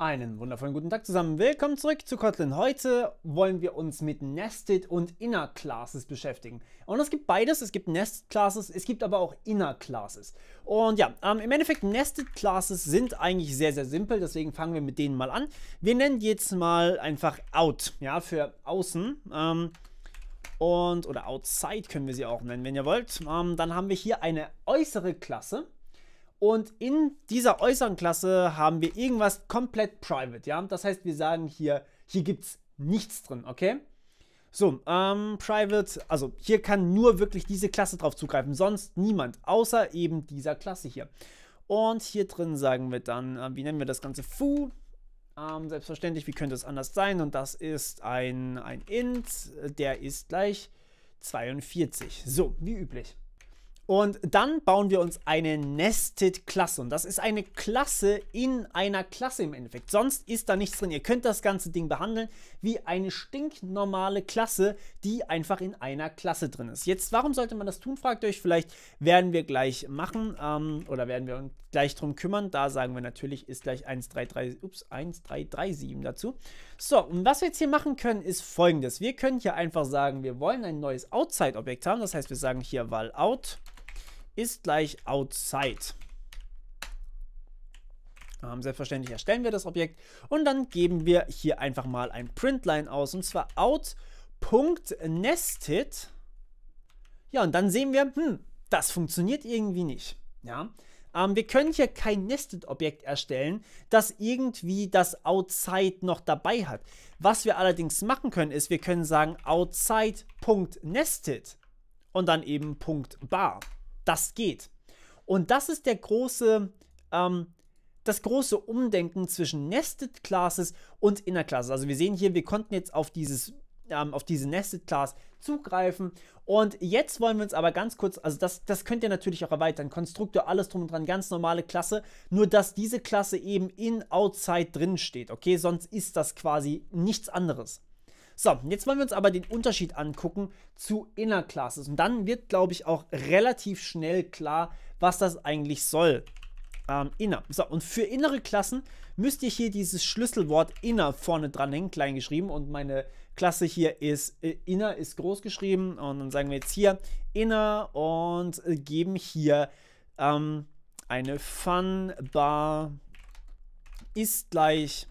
Einen wundervollen guten Tag zusammen. Willkommen zurück zu Kotlin. Heute wollen wir uns mit Nested und Inner Classes beschäftigen. Und es gibt beides. Es gibt Nested Classes, es gibt aber auch Inner Classes. Und ja, ähm, im Endeffekt Nested Classes sind eigentlich sehr, sehr simpel. Deswegen fangen wir mit denen mal an. Wir nennen jetzt mal einfach Out, ja, für außen. Ähm, und, oder Outside können wir sie auch nennen, wenn ihr wollt. Ähm, dann haben wir hier eine äußere Klasse. Und in dieser äußeren Klasse haben wir irgendwas komplett private, ja. Das heißt, wir sagen hier, hier gibt es nichts drin, okay? So, ähm, private, also hier kann nur wirklich diese Klasse drauf zugreifen, sonst niemand, außer eben dieser Klasse hier. Und hier drin sagen wir dann, äh, wie nennen wir das Ganze? Foo. Ähm, selbstverständlich, wie könnte es anders sein? Und das ist ein, ein Int, der ist gleich 42. So, wie üblich. Und dann bauen wir uns eine Nested-Klasse. Und das ist eine Klasse in einer Klasse im Endeffekt. Sonst ist da nichts drin. Ihr könnt das ganze Ding behandeln wie eine stinknormale Klasse, die einfach in einer Klasse drin ist. Jetzt, warum sollte man das tun, fragt euch. Vielleicht werden wir gleich machen ähm, oder werden wir uns gleich drum kümmern. Da sagen wir natürlich, ist gleich 1337, ups, 1337 dazu. So, und was wir jetzt hier machen können, ist folgendes. Wir können hier einfach sagen, wir wollen ein neues Outside-Objekt haben. Das heißt, wir sagen hier val out ist gleich outside. Ähm, selbstverständlich erstellen wir das Objekt und dann geben wir hier einfach mal ein Printline aus und zwar out.nested. Ja, und dann sehen wir, hm, das funktioniert irgendwie nicht. Ja, ähm, wir können hier kein Nested-Objekt erstellen, das irgendwie das Outside noch dabei hat. Was wir allerdings machen können, ist, wir können sagen outside.nested und dann eben .bar. Das geht. Und das ist der große, ähm, das große Umdenken zwischen Nested Classes und Inner Classes. Also wir sehen hier, wir konnten jetzt auf dieses ähm, auf diese Nested Class zugreifen. Und jetzt wollen wir uns aber ganz kurz, also das, das könnt ihr natürlich auch erweitern. Konstruktor, alles drum und dran, ganz normale Klasse. Nur, dass diese Klasse eben in Outside drin steht, okay? Sonst ist das quasi nichts anderes. So, jetzt wollen wir uns aber den Unterschied angucken zu Inner Classes. Und dann wird, glaube ich, auch relativ schnell klar, was das eigentlich soll. Ähm, inner. So, und für innere Klassen müsst ihr hier dieses Schlüsselwort inner vorne dranhängen, klein geschrieben. Und meine Klasse hier ist äh, inner, ist groß geschrieben. Und dann sagen wir jetzt hier inner und äh, geben hier ähm, eine Fun Bar ist gleich.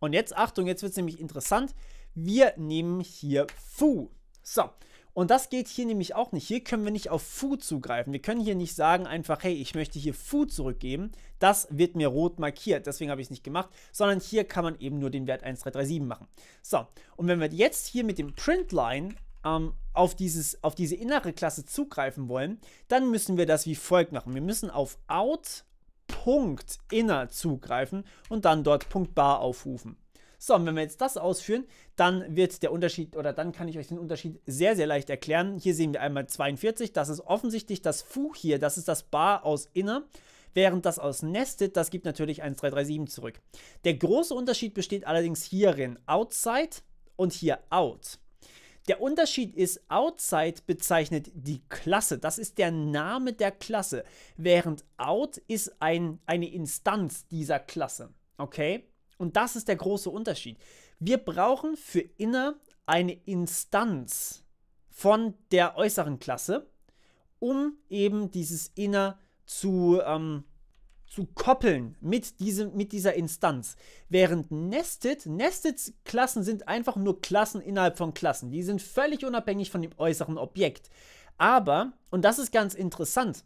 Und jetzt, Achtung, jetzt wird es nämlich interessant. Wir nehmen hier Foo. So. Und das geht hier nämlich auch nicht. Hier können wir nicht auf Foo zugreifen. Wir können hier nicht sagen einfach, hey, ich möchte hier Foo zurückgeben. Das wird mir rot markiert. Deswegen habe ich es nicht gemacht. Sondern hier kann man eben nur den Wert 1337 machen. So. Und wenn wir jetzt hier mit dem Printline ähm, auf, dieses, auf diese innere Klasse zugreifen wollen, dann müssen wir das wie folgt machen. Wir müssen auf out.inner zugreifen und dann dort .bar aufrufen. So, und wenn wir jetzt das ausführen, dann wird der Unterschied, oder dann kann ich euch den Unterschied sehr, sehr leicht erklären. Hier sehen wir einmal 42, das ist offensichtlich das Fu hier, das ist das Bar aus Inner. Während das aus Nested, das gibt natürlich 1337 zurück. Der große Unterschied besteht allerdings hierin Outside und hier Out. Der Unterschied ist, Outside bezeichnet die Klasse. Das ist der Name der Klasse. Während Out ist ein, eine Instanz dieser Klasse. Okay? Und das ist der große Unterschied. Wir brauchen für inner eine Instanz von der äußeren Klasse, um eben dieses inner zu, ähm, zu koppeln mit, diesem, mit dieser Instanz. Während Nested, Nested-Klassen sind einfach nur Klassen innerhalb von Klassen. Die sind völlig unabhängig von dem äußeren Objekt. Aber, und das ist ganz interessant,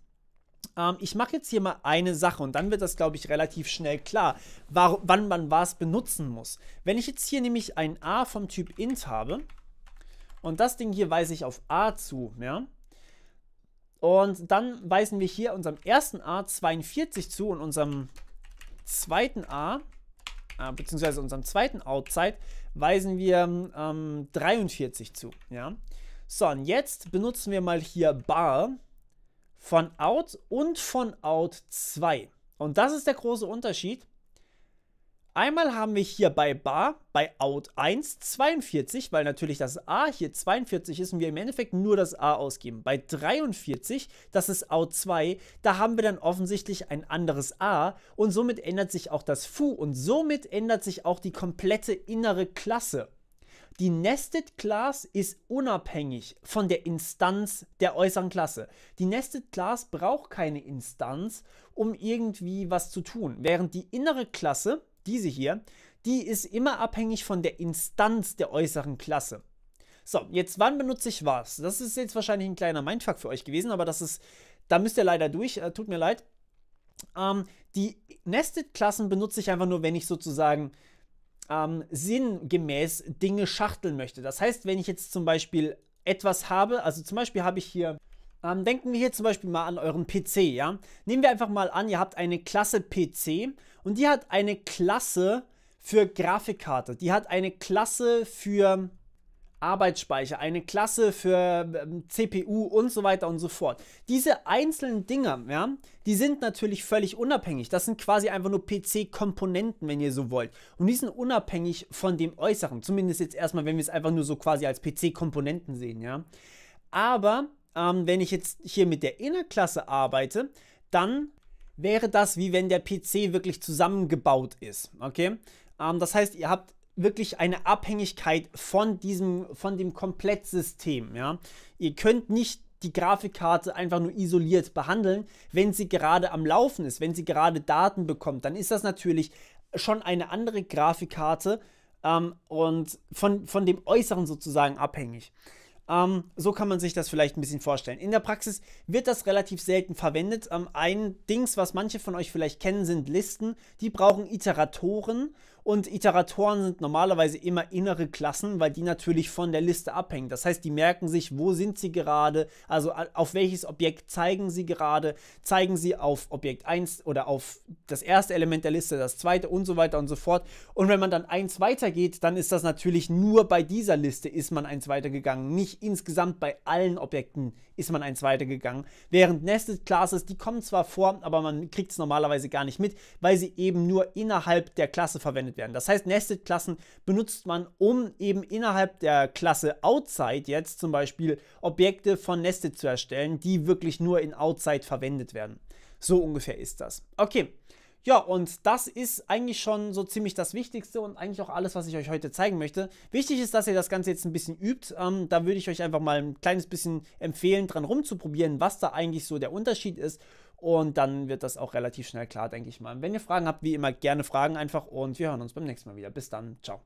ähm, ich mache jetzt hier mal eine Sache und dann wird das, glaube ich, relativ schnell klar, wann man was benutzen muss. Wenn ich jetzt hier nämlich ein a vom Typ int habe und das Ding hier weise ich auf a zu, ja, und dann weisen wir hier unserem ersten a 42 zu und unserem zweiten a, äh, beziehungsweise unserem zweiten outside, weisen wir ähm, 43 zu, ja. So, und jetzt benutzen wir mal hier bar von Out und von Out 2. Und das ist der große Unterschied. Einmal haben wir hier bei bar, bei out 1 42, weil natürlich das a hier 42 ist und wir im Endeffekt nur das a ausgeben. Bei 43, das ist out 2, da haben wir dann offensichtlich ein anderes a und somit ändert sich auch das foo und somit ändert sich auch die komplette innere Klasse. Die Nested Class ist unabhängig von der Instanz der äußeren Klasse. Die Nested Class braucht keine Instanz, um irgendwie was zu tun, während die innere Klasse, diese hier, die ist immer abhängig von der Instanz der äußeren Klasse. So, jetzt wann benutze ich was? Das ist jetzt wahrscheinlich ein kleiner Mindfuck für euch gewesen, aber das ist, da müsst ihr leider durch, äh, tut mir leid. Ähm, die Nested-Klassen benutze ich einfach nur, wenn ich sozusagen ähm, sinngemäß Dinge schachteln möchte. Das heißt, wenn ich jetzt zum Beispiel etwas habe, also zum Beispiel habe ich hier, ähm, denken wir hier zum Beispiel mal an euren PC, ja. Nehmen wir einfach mal an, ihr habt eine Klasse PC und die hat eine Klasse für Grafikkarte, die hat eine Klasse für Arbeitsspeicher, eine Klasse für ähm, CPU und so weiter und so fort. Diese einzelnen Dinger, ja, die sind natürlich völlig unabhängig. Das sind quasi einfach nur PC-Komponenten, wenn ihr so wollt. Und die sind unabhängig von dem Äußeren. Zumindest jetzt erstmal, wenn wir es einfach nur so quasi als PC-Komponenten sehen, ja. Aber ähm, wenn ich jetzt hier mit der Innerklasse arbeite, dann wäre das wie wenn der PC wirklich zusammengebaut ist, okay? Ähm, das heißt, ihr habt wirklich eine Abhängigkeit von diesem, von dem Komplettsystem. Ja? Ihr könnt nicht die Grafikkarte einfach nur isoliert behandeln, wenn sie gerade am Laufen ist, wenn sie gerade Daten bekommt, dann ist das natürlich schon eine andere Grafikkarte ähm, und von, von dem Äußeren sozusagen abhängig. Ähm, so kann man sich das vielleicht ein bisschen vorstellen. In der Praxis wird das relativ selten verwendet. Ähm, ein Dings, was manche von euch vielleicht kennen, sind Listen. Die brauchen Iteratoren und Iteratoren sind normalerweise immer innere Klassen, weil die natürlich von der Liste abhängen. Das heißt, die merken sich, wo sind sie gerade, also auf welches Objekt zeigen sie gerade, zeigen sie auf Objekt 1 oder auf das erste Element der Liste, das zweite und so weiter und so fort. Und wenn man dann eins weitergeht, dann ist das natürlich nur bei dieser Liste ist man eins weitergegangen, nicht insgesamt bei allen Objekten ist man eins weitergegangen. Während Nested Classes, die kommen zwar vor, aber man kriegt es normalerweise gar nicht mit, weil sie eben nur innerhalb der Klasse verwendet werden. Das heißt, Nested-Klassen benutzt man, um eben innerhalb der Klasse Outside jetzt zum Beispiel Objekte von Nested zu erstellen, die wirklich nur in Outside verwendet werden. So ungefähr ist das. Okay. Ja, und das ist eigentlich schon so ziemlich das Wichtigste und eigentlich auch alles, was ich euch heute zeigen möchte. Wichtig ist, dass ihr das Ganze jetzt ein bisschen übt. Ähm, da würde ich euch einfach mal ein kleines bisschen empfehlen, dran rumzuprobieren, was da eigentlich so der Unterschied ist. Und dann wird das auch relativ schnell klar, denke ich mal. Wenn ihr Fragen habt, wie immer gerne Fragen einfach und wir hören uns beim nächsten Mal wieder. Bis dann. Ciao.